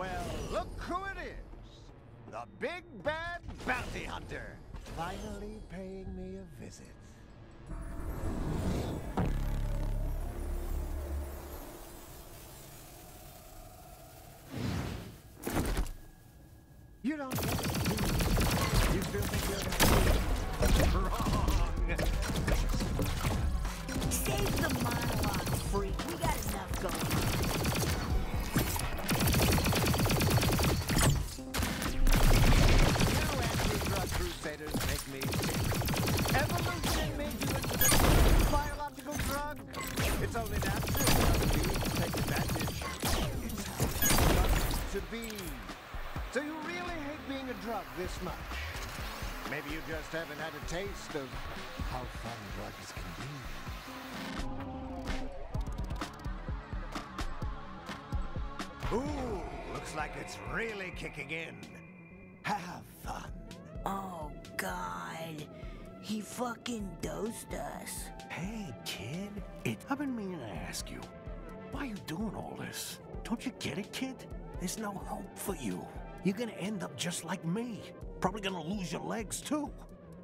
Well, look who it is. The big bad bounty hunter. Finally paying me a visit. Being a drug this much? Maybe you just haven't had a taste of how fun drugs can be. Ooh, looks like it's really kicking in. Have fun. Oh, God. He fucking dosed us. Hey, kid. It, I've been meaning to ask you. Why are you doing all this? Don't you get it, kid? There's no hope for you. You're gonna end up just like me. Probably gonna lose your legs, too.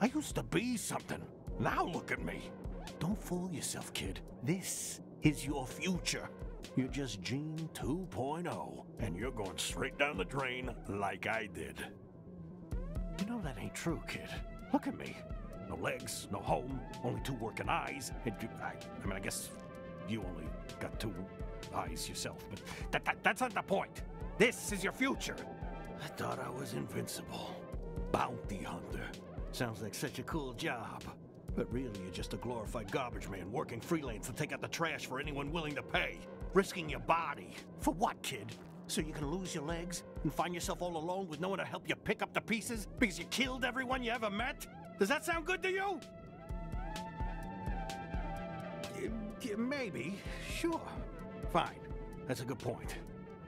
I used to be something. Now look at me. Don't fool yourself, kid. This is your future. You're just Gene 2.0, and you're going straight down the drain like I did. You know that ain't true, kid. Look at me. No legs, no home, only two working eyes. And I, I mean, I guess you only got two eyes yourself, but that, that, that's not the point. This is your future. I thought I was invincible. Bounty hunter. Sounds like such a cool job. But really, you're just a glorified garbage man working freelance to take out the trash for anyone willing to pay. Risking your body. For what, kid? So you can lose your legs and find yourself all alone with no one to help you pick up the pieces because you killed everyone you ever met? Does that sound good to you? Maybe. Sure. Fine. That's a good point.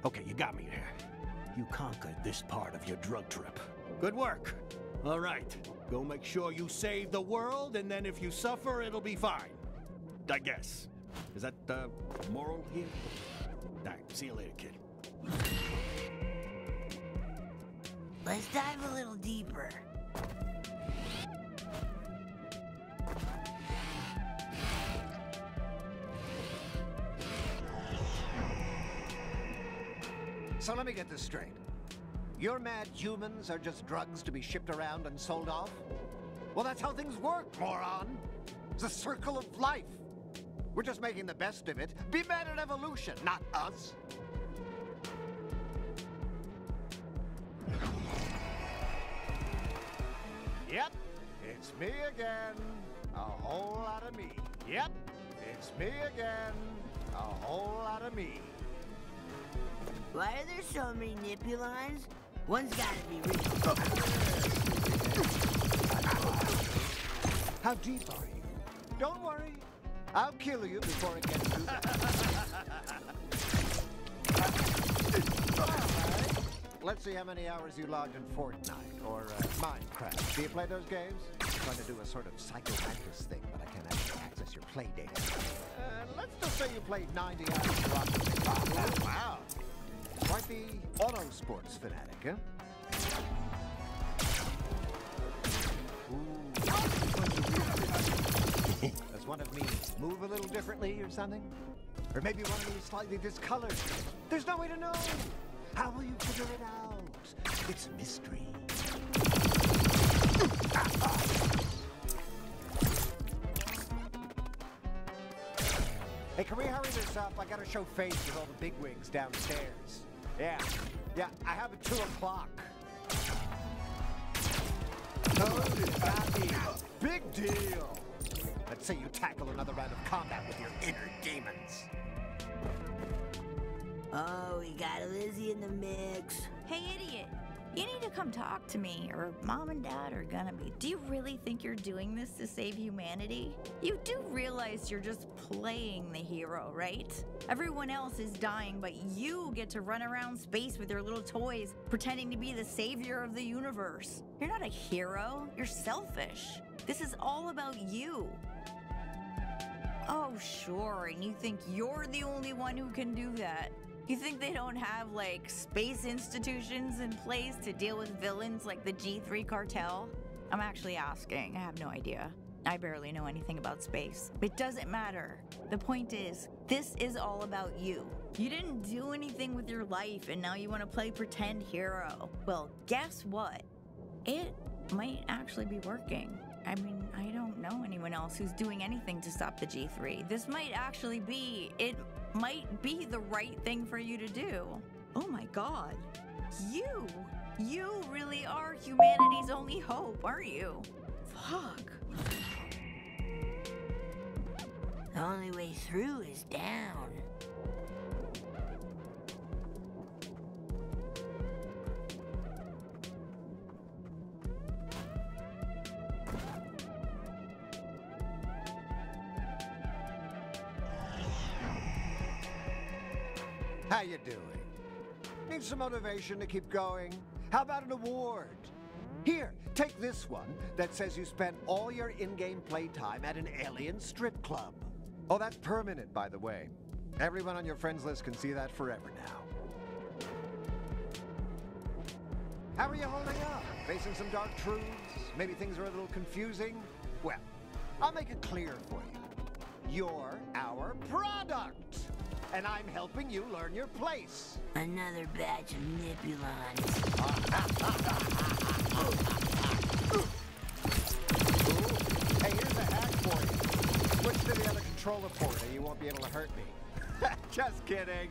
Okay, you got me there. You conquered this part of your drug trip. Good work. All right. Go make sure you save the world, and then if you suffer, it'll be fine. I guess. Is that the moral here? All right. See you later, kid. Let's dive a little deeper. So let me get this straight. Your mad humans are just drugs to be shipped around and sold off? Well, that's how things work, moron. It's a circle of life. We're just making the best of it. Be mad at evolution, not us. Yep, it's me again. A whole lot of me. Yep, it's me again. A whole lot of me. Why are there so many Nipulons? One's gotta be real. How deep are you? Don't worry. I'll kill you before it gets too bad. Let's see how many hours you logged in Fortnite or uh, Minecraft. Do you play those games? I'm trying to do a sort of Psycho Mantis thing, but I can't actually access your play data. Uh, let's just say you played 90 hours of Rocket League. Oh, wow. Quite the auto sports fanatic, huh? Ooh. Does one of me move a little differently or something? Or maybe one of me is slightly discolored? There's no way to know. How will you figure it out? It's a mystery. Hey, can we hurry this up? I gotta show face with all the bigwigs downstairs. Yeah, yeah, I have it 2 o'clock. Oh, Bobby, big deal. Let's say you tackle another round of combat with your inner demons. Oh, we got Lizzie in the mix. Hey, idiot. You need to come talk to me, or mom and dad are gonna be. Do you really think you're doing this to save humanity? You do realize you're just playing the hero, right? Everyone else is dying, but you get to run around space with your little toys, pretending to be the savior of the universe. You're not a hero, you're selfish. This is all about you. Oh, sure, and you think you're the only one who can do that. You think they don't have like space institutions in place to deal with villains like the G3 cartel? I'm actually asking. I have no idea. I barely know anything about space. It doesn't matter. The point is, this is all about you. You didn't do anything with your life and now you want to play pretend hero. Well, guess what? It might actually be working. I mean, I don't know anyone else who's doing anything to stop the G3. This might actually be, it might be the right thing for you to do. Oh my god. You! You really are humanity's only hope, aren't you? Fuck. The only way through is down. How you doing? Need some motivation to keep going? How about an award? Here, take this one that says you spent all your in-game playtime at an alien strip club. Oh, that's permanent, by the way. Everyone on your friends list can see that forever now. How are you holding up? Facing some dark truths? Maybe things are a little confusing? Well, I'll make it clear for you. You're our product! And I'm helping you learn your place. Another batch of Nipulons. Hey, here's a hack for you. Switch to the other controller port and you won't be able to hurt me. Just kidding.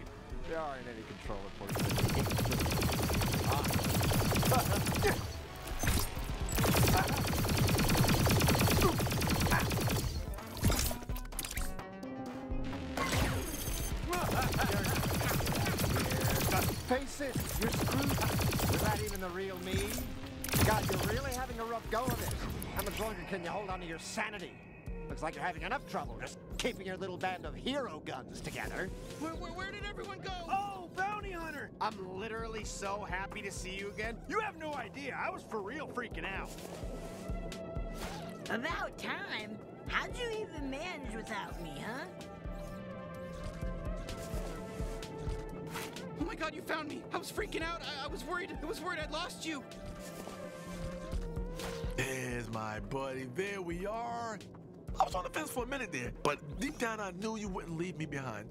There aren't any controller ports. Ah. it, you're screwed. Is that even the real me? God, you're really having a rough go of it. How much longer can you hold on to your sanity? Looks like you're having enough trouble just keeping your little band of hero guns together. Where, where, where did everyone go? Oh, bounty hunter! I'm literally so happy to see you again. You have no idea. I was for real freaking out. About time. How'd you even manage without me, huh? God, you found me! I was freaking out. I, I was worried. I was worried I'd lost you. There's my buddy. There we are. I was on the fence for a minute there, but deep down I knew you wouldn't leave me behind.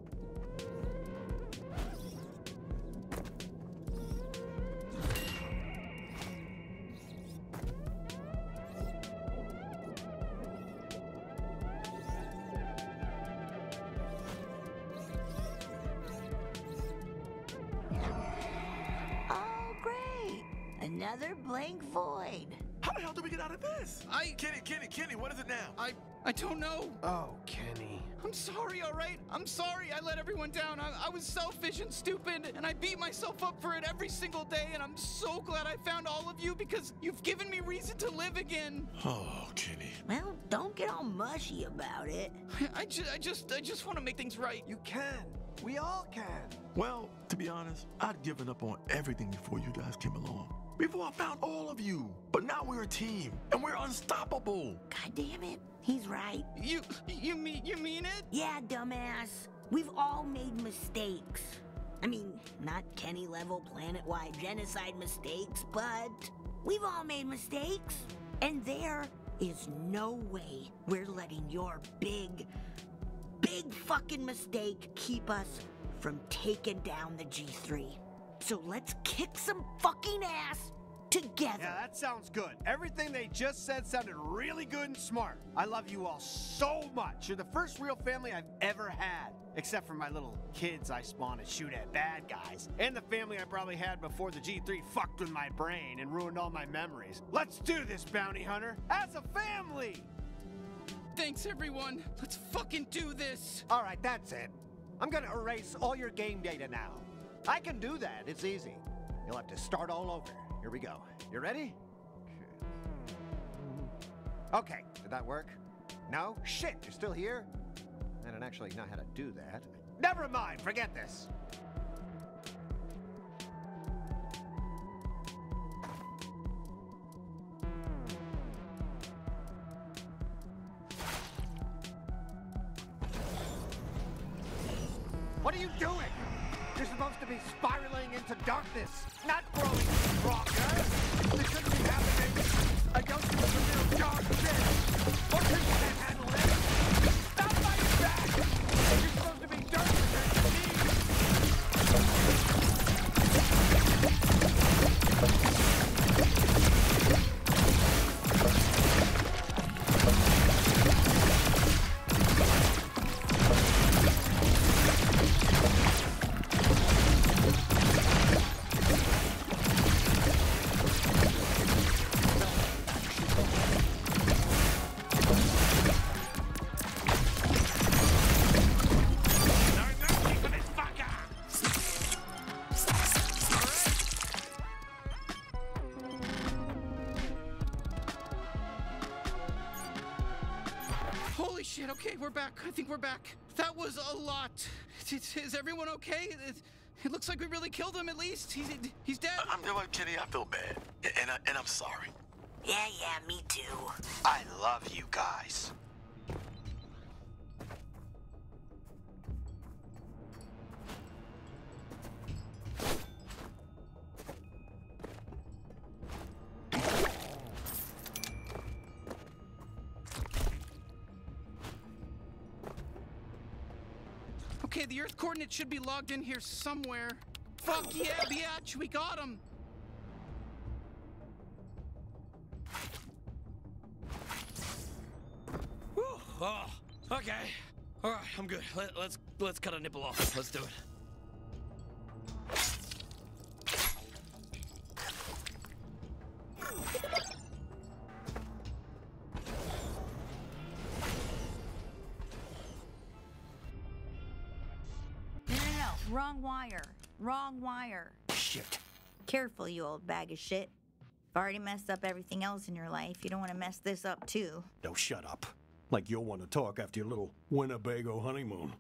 Another blank void. How the hell do we get out of this? I- Kenny, Kenny, Kenny, what is it now? I I don't know. Oh, Kenny. I'm sorry, all right? I'm sorry I let everyone down. I, I was selfish and stupid, and I beat myself up for it every single day, and I'm so glad I found all of you because you've given me reason to live again. Oh, Kenny. Well, don't get all mushy about it. I, ju- I just I just want to make things right. You can. We all can. Well, to be honest, I'd given up on everything before you guys came along. Before I found all of you. But now we're a team, and we're unstoppable. God damn it. He's right. You you mean you mean it? Yeah, dumbass. We've all made mistakes. I mean, not Kenny level planet wide genocide mistakes, but we've all made mistakes. And there is no way we're letting your big, big fucking mistake keep us from taking down the G3. So let's kick some fucking ass together. Yeah, that sounds good. Everything they just said sounded really good and smart. I love you all so much. You're the first real family I've ever had. Except for my little kids I spawn to shoot at bad guys. And the family I probably had before the G3 fucked with my brain and ruined all my memories. Let's do this, bounty hunter, as a family! Thanks everyone. Let's fucking do this. All right, that's it. I'm gonna erase all your game data now. I can do that, it's easy. You'll have to start all over. Here we go. You ready? Okay, did that work? No? Shit, you're still here? I don't actually know how to do that. Never mind, forget this. What are you doing? You're supposed to be spiraling into darkness, not growing stronger. This shouldn't be happening. I don't do some little dark shit. Most people can't shit, okay, we're back. I think we're back. That was a lot. Is, is everyone okay? It, it looks like we really killed him at least. He's, he's dead. I'm well, Kenny. I feel bad, and I, and I'm sorry. Yeah, yeah, me too. I love you guys. Okay, the Earth coordinates should be logged in here somewhere. Fuck yeah, biatch, we got him. Oh, okay. All right, I'm good. Let, let's let's cut a nipple off. Let's do it. Wrong wire. Wrong wire. Shit. Careful, you old bag of shit. You've already messed up everything else in your life. You don't want to mess this up too. Now shut up. Like you'll want to talk after your little Winnebago honeymoon.